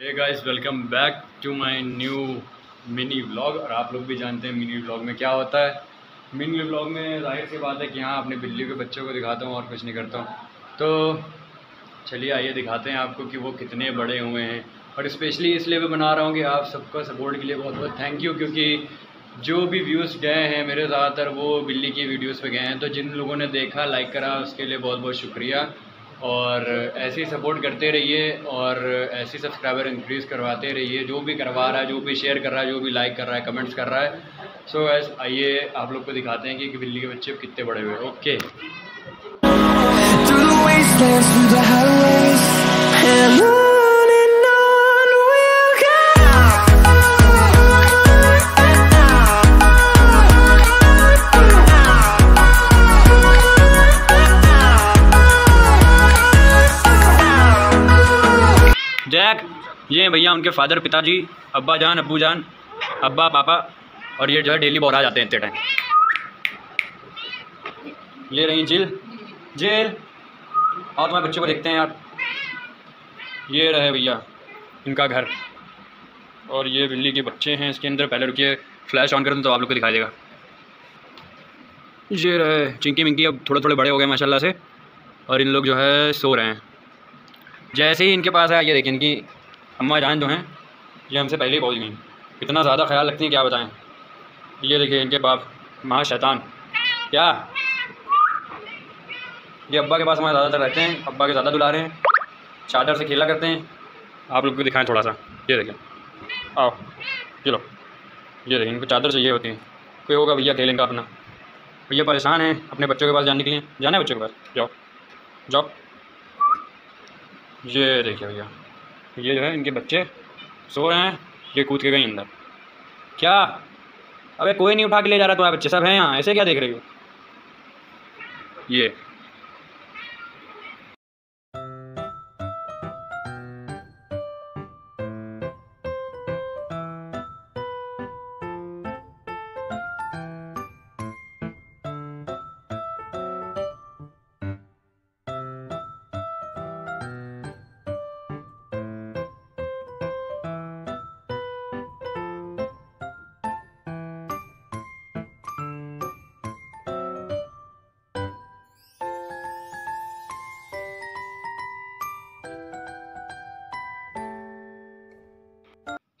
Hey guys welcome back to my new mini vlog और आप लोग भी जानते हैं मिनी व्लॉग में क्या होता है। मिनी व्लॉग में ज़ाहिर सी बात है कि हाँ अपने बिल्ली के बच्चों को दिखाता हूँ और कुछ नहीं करता हूँ। तो चलिए आइए दिखाते हैं आपको कि वो कितने बड़े हुए हैं। और स्पेशली इसलिए मैं बना रहा हूँ कि आप सबका सपोर्ट के लिए बहुत बहुत थैंक यू क्योंकि जो भी व्यूज़ गए हैं मेरे ज़्यादातर वो बिल्ली की वीडियोस पे गए हैं। तो जिन लोगों ने देखा लाइक करा, उसके लिए बहुत बहुत शुक्रिया। और ऐसे ही सपोर्ट करते रहिए और ऐसे सब्सक्राइबर इंक्रीज़ करवाते रहिए। जो भी करवा रहा है, जो भी शेयर कर रहा है, जो भी लाइक कर रहा है कमेंट्स कर रहा है। सो ऐस आइए आप लोग को दिखाते हैं कि बिल्ली के बच्चे कितने बड़े हुए। ओके जैक ये हैं भैया उनके फादर, पिताजी, अब्बा जान, अब्बू जान, अब्बा, पापा, और ये जो है डेली बोरा जाते हैं इतने टाइम। ये रही जिल जेल और तुम्हारे बच्चों को देखते हैं यार। ये रहे भैया इनका घर। और ये बिल्ली के बच्चे हैं, इसके अंदर पहले रुकिए फ्लैश ऑन कर दूँ तो आप लोग को दिखाई देगा। ये रहे चिंकी मिंकी, अब थोड़े थोड़े बड़े हो गए माशाल्लाह से, और इन लोग जो है सो रहे हैं। जैसे ही इनके पास आया, ये देखिए इनकी अम्मा जान जो हैं, ये हमसे पहले ही पहुँच गई। इतना ज़्यादा ख्याल रखती हैं, क्या बताएँ? ये देखिए इनके बाप, माँ शैतान। क्या? ये अब्बा के पास हमारे ज़्यादातर रहते हैं, अब्बा के ज़्यादा दुलारे हैं, चादर से खेला करते हैं। आप लोग को दिखाएँ थोड़ा सा। ये देखिए आओ चलो ये देखिए इनको चादर चाहिए होती है। कोई होगा भैया, खेलेंगे अपना। भैया परेशान हैं, अपने बच्चों के पास जाने के लिए। जाना है बच्चों के पास? जाओ। जाओ। ये देखिए भैया। ये जो है, इनके बच्चे सो रहे हैं, ये कूद के गई अंदर। क्या? अबे कोई नहीं उठा के ले जा रहा तुम्हारे बच्चे, सब हैं यहाँ, ऐसे क्या देख रही हो? ये।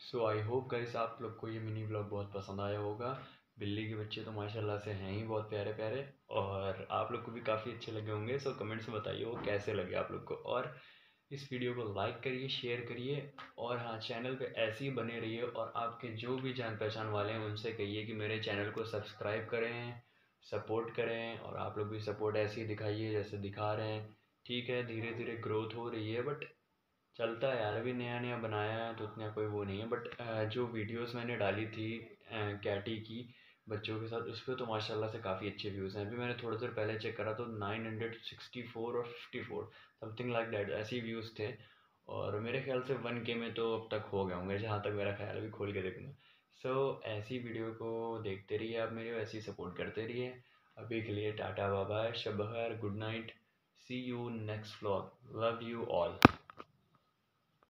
सो आई होप गाइस आप लोग को ये मिनी ब्लॉग बहुत पसंद आया होगा। बिल्ली के बच्चे तो माशाल्लाह से हैं ही बहुत प्यारे प्यारे, और आप लोग को भी काफ़ी अच्छे लगे होंगे। सो कमेंट्स में बताइए वो कैसे लगे आप लोग को। और इस वीडियो को लाइक करिए शेयर करिए, और हाँ चैनल पे ऐसे ही बने रहिए, और आपके जो भी जान पहचान वाले हैं, उनसे कहिए कि मेरे चैनल को सब्सक्राइब करें सपोर्ट करें, और आप लोग भी सपोर्ट ऐसे ही दिखाइए जैसे दिखा रहे हैं। ठीक है धीरे धीरे ग्रोथ हो रही है बट चलता है यार अभी नया नया बनाया है तो उतना कोई वो नहीं है बट जो वीडियोस मैंने डाली थी कैटी की बच्चों के साथ उस पर तो माशाल्लाह से काफ़ी अच्छे व्यूज़ हैं। अभी मैंने थोड़ी देर पहले चेक करा तो नाइन हंड्रेड सिक्सटी फोर और fifty four something like that ऐसे व्यूज़ थे। और मेरे ख्याल से वन के में तो अब तक हो गए होंगे जहाँ तक मेरा ख्याल अभी खोल के देखूँगा। सो so, ऐसी वीडियो को देखते रहिए आप मेरे ऐसी सपोर्ट करते रहिए। अभी के लिए टाटा बाबा शबहर good night see you next vlog love you all